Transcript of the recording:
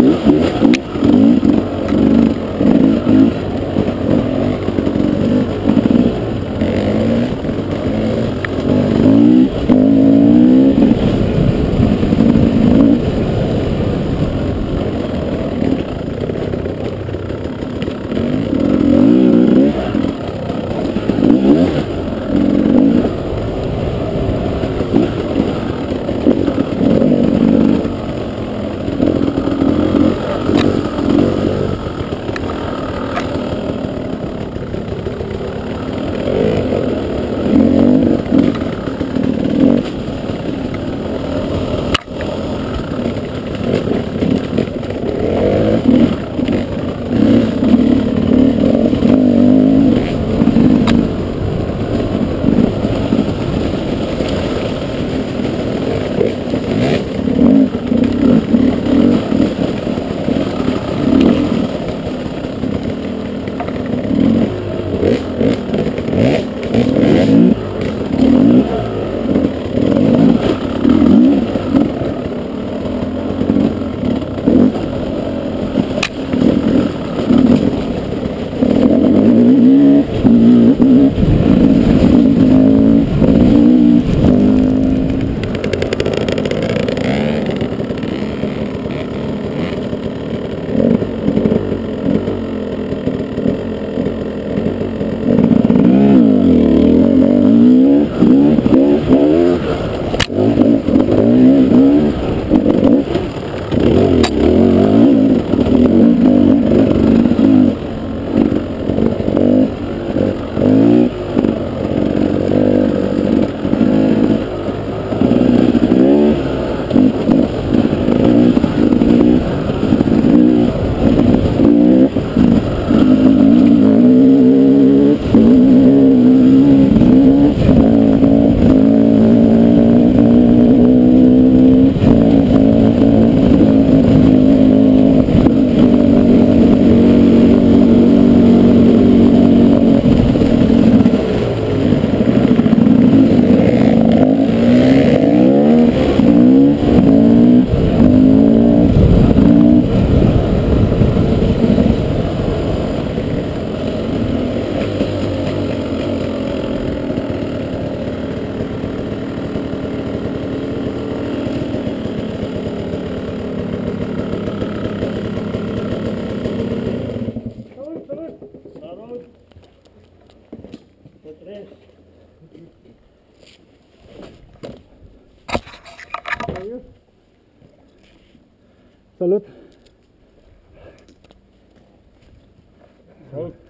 Mm-hmm. Salud. Salud.